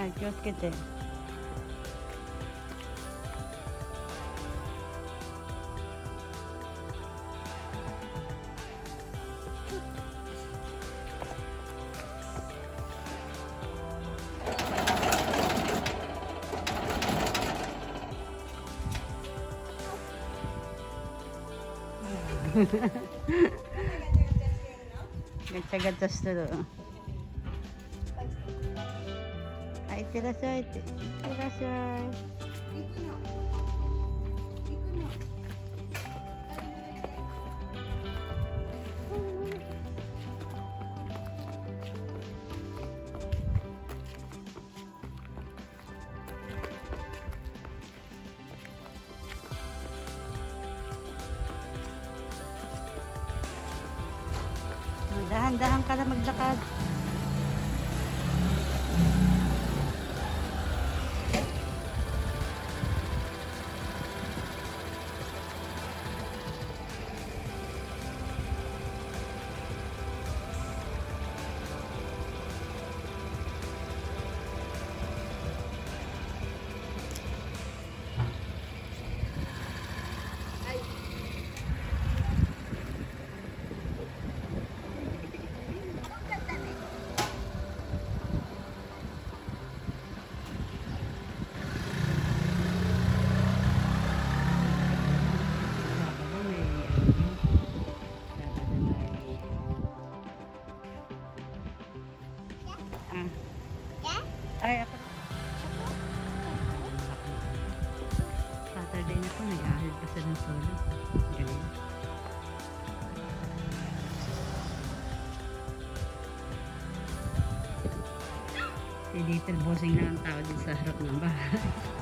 はい気をつけてガチャガチャしてる。Yan, kioskete. Gatsa-gatsas to do. Ay, tirasay. Tirasay. Dahan-dahan ka na maglakad. Ay, ako. Saturday na po, nag-aaral pa sa ng solo. Galing. Si Little Bossing na ang tao din sa harap ng bahay.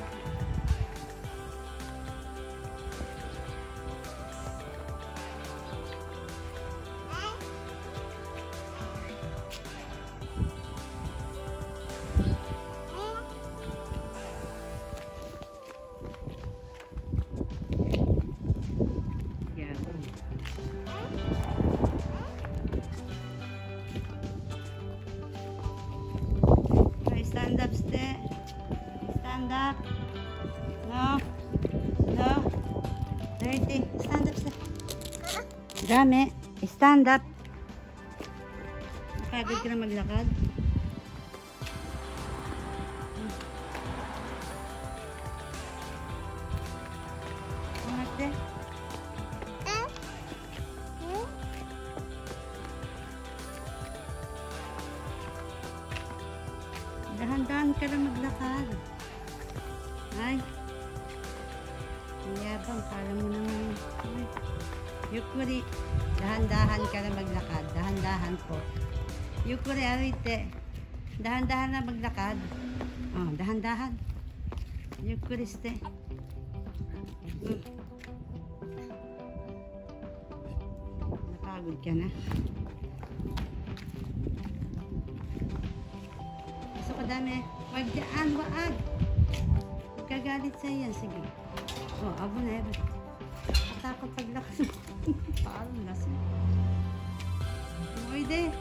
Dami. Stand up. Pagod ka na maglakad? Dahan-dahan ka lang maglakad. Ay. Ang yabang, kala mo naman. Ay. Yukuri, dahan-dahan ka lang maglakad. Dahan-dahan po. Yukuri, arite. Dahan-dahan na maglakad. Oh, dahan-dahan. Yukuri, ste. Mm. Napagod ka na. Gusto ko dami. Wag dyan, wag. Magkagalit sa yan. Sige. Oh, abo na, abo. たこたぎだからあるんだしおい。で、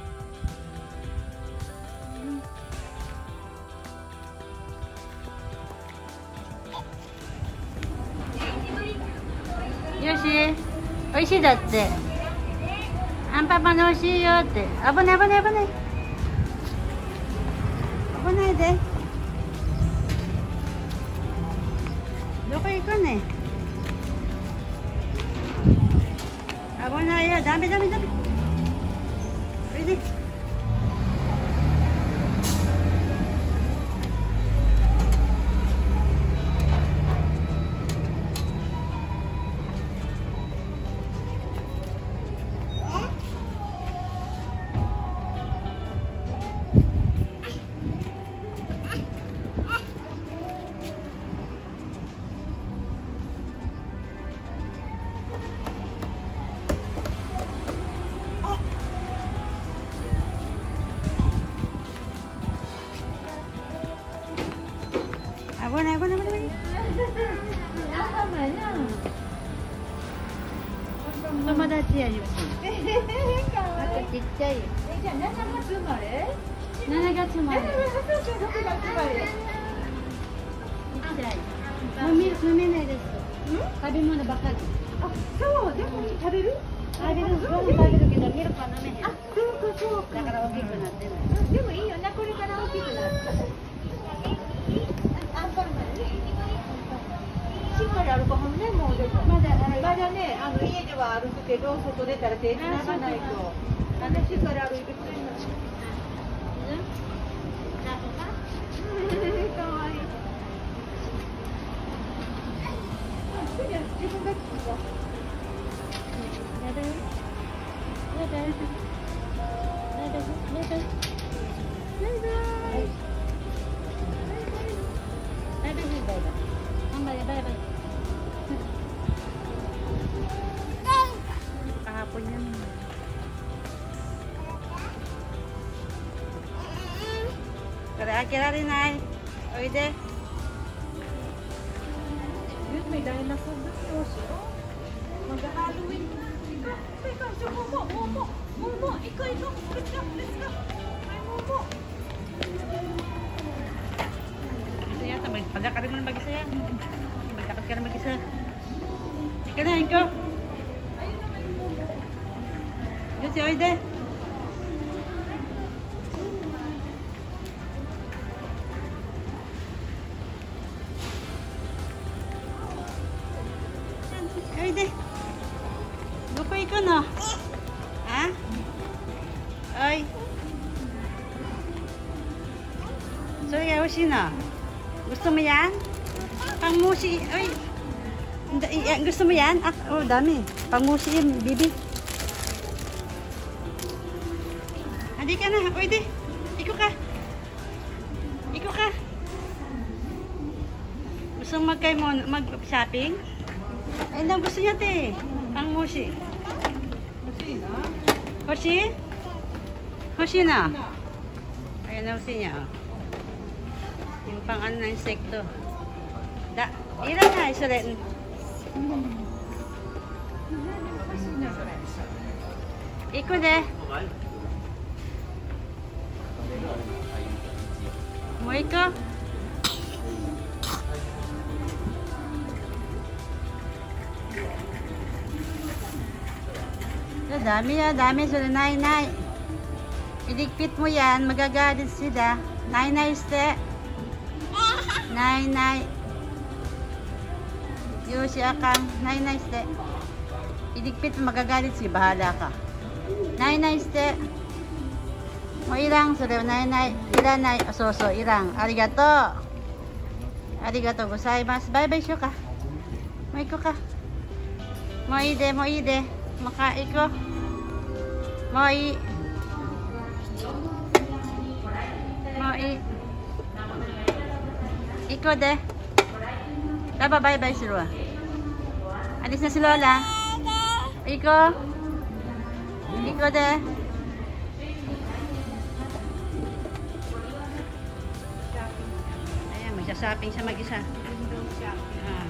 うん、よしおいしいだって。アンパンパンでおいしいよって。危ない危ない危ない。危ないで。どこ行くねないよ。ダメダメダメ。おいで。 だねあの家では歩くけど外出たら手つながないとあのしっかり歩いてくれるのかわい自分が作ったやだよ。やだよ。やだよ。やだよ。バイバイ。バイバイバイ Kaya kira rin ay. O ide. Yun, may dinosaur doon. Oh, siya. Mag-Halloween. Ikaw, ikaw, siya, Momo, Momo, Momo, ikaw, ikaw, let's go, let's go. Ay, Momo. Isa yata, mag- maglakad mo na mag-isa yan. Maglakad ka na mag-isa. Ika na, ikaw. Yun si Oide. Oide. Pang musi. Ay. Gusto mo yan? Ah, oh, dami. Pang musi yan, bibi. Hindi ka na. Pwede. Iko ka. Iko ka. Gusto mo mag mag-shopping? Ay, na gusto niya, te. Pang musi. Hoshi? Hoshi na. Ayan na hoshi niya, oh. Yung pang ano na insekto. Da, ilan na isa rin. Iko de. Mo iko. Ah, dami ah, dami sila nay-nay. Iligpit mo yan, magagalit sila. Nay-nay ste. Nay-nay. Yoshi akang. Nay-nay ste. Iligpit mo, magagalit sila. Bahala ka. Nay-nay ste. Mo irang, sore nay-nay. Iranay. So, so, irang. Arigato. Arigato gozaimasu. Bye-bye syo ka. Mo iko ka. Mo ide, mo ide. Makaiko. Mo i. Mo i. Iko de. Baba bye bye si Rua. Alis na si Lola. Iko. Iko de. Ayan, magsha-shopping siya mag-isa. Ah.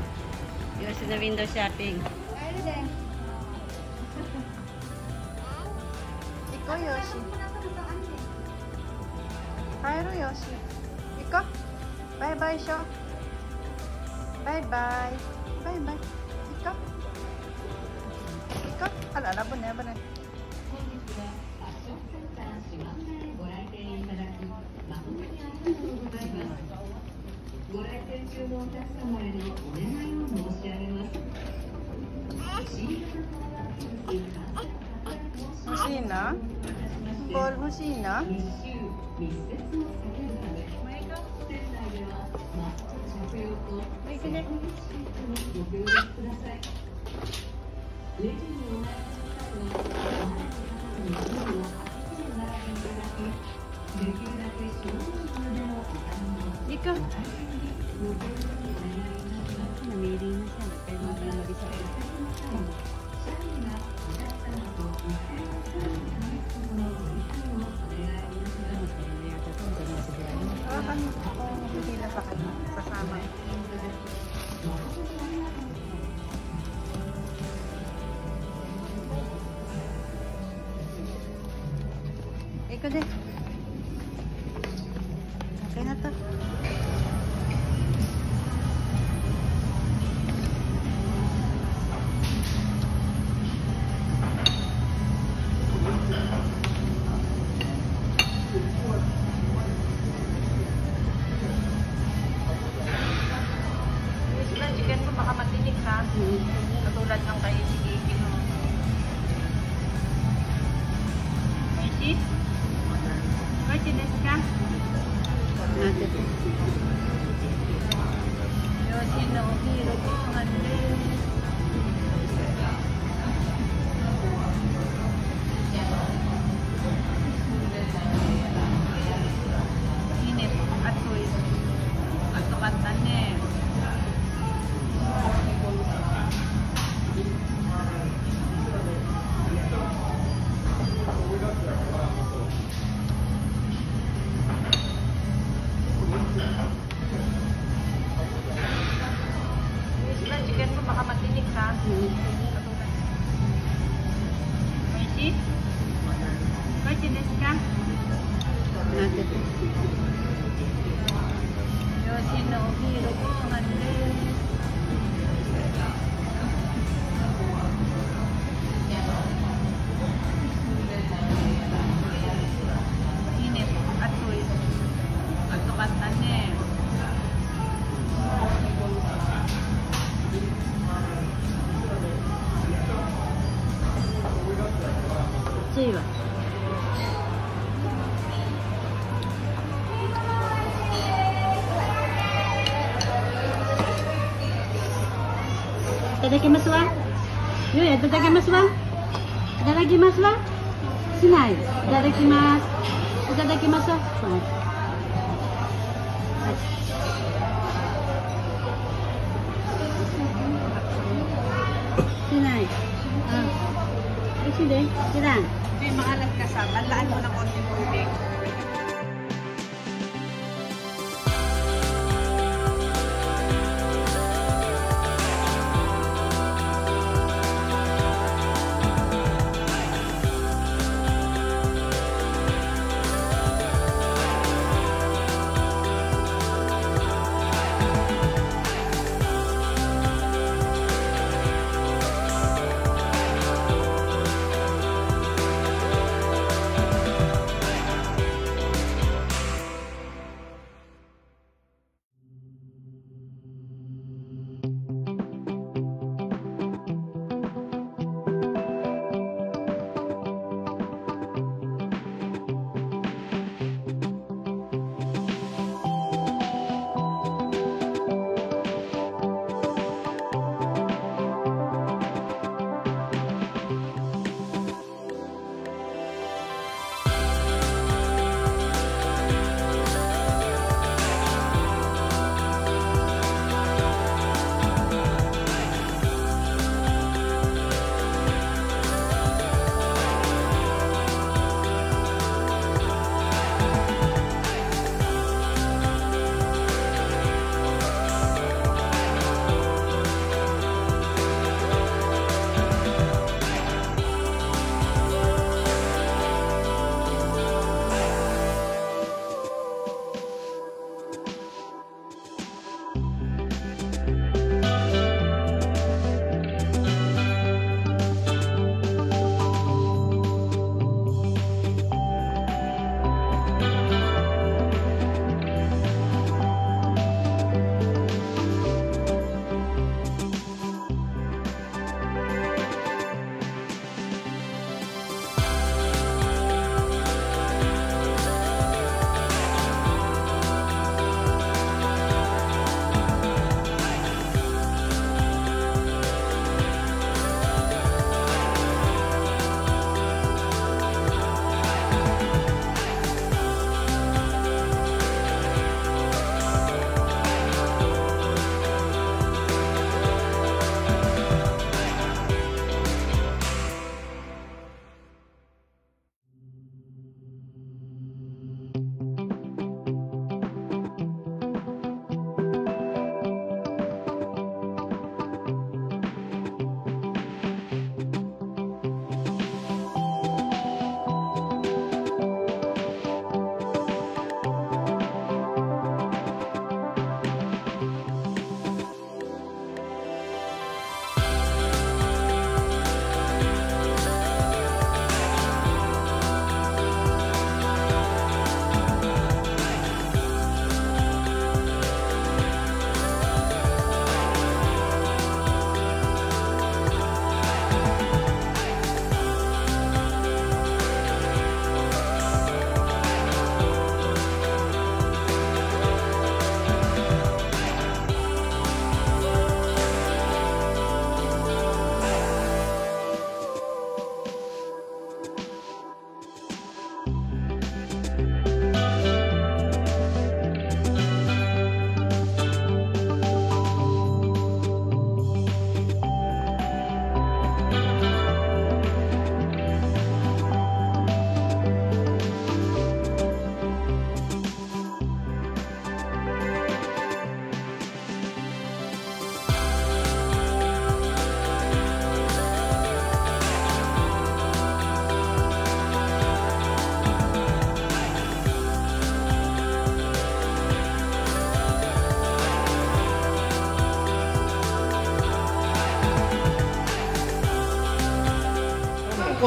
Yung sa window shopping. Ikaw, Yoshi. Cairo, Yoshi. Ikaw. Bye-bye, バイバイバイバイ行こう行こうあら危ない危ない欲しいなボール欲しいな Ikaw. Namili 快吃 masla? Itadakimasu wa? Shinai. Itadakimasu. ada lagi Shinai. Shinai. Ah. Ay, sige. Sirang. May maalat ka sa. Tandaan mo ng konti tubig.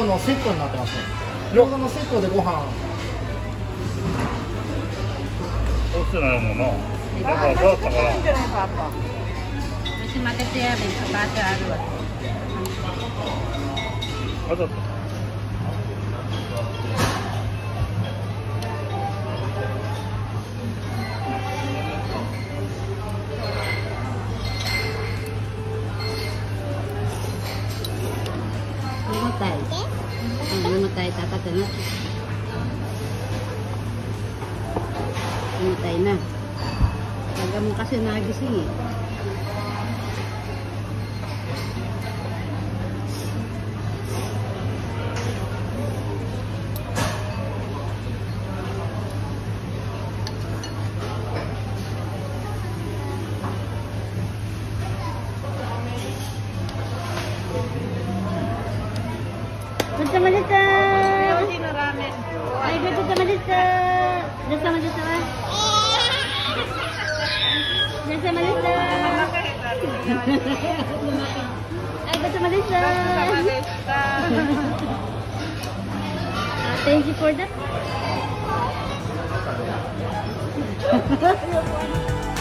子のセットになってますね餃子のセットでご飯落ちてないもんな。だからどうだったかな。Kasi makasaya rin sa bata araw. わざと。Ano? Namatay na. Taga mo kasi nagising eh. Ganda malita ba? Ganda malita! Ay, ganda malita! Ah, thank you for that.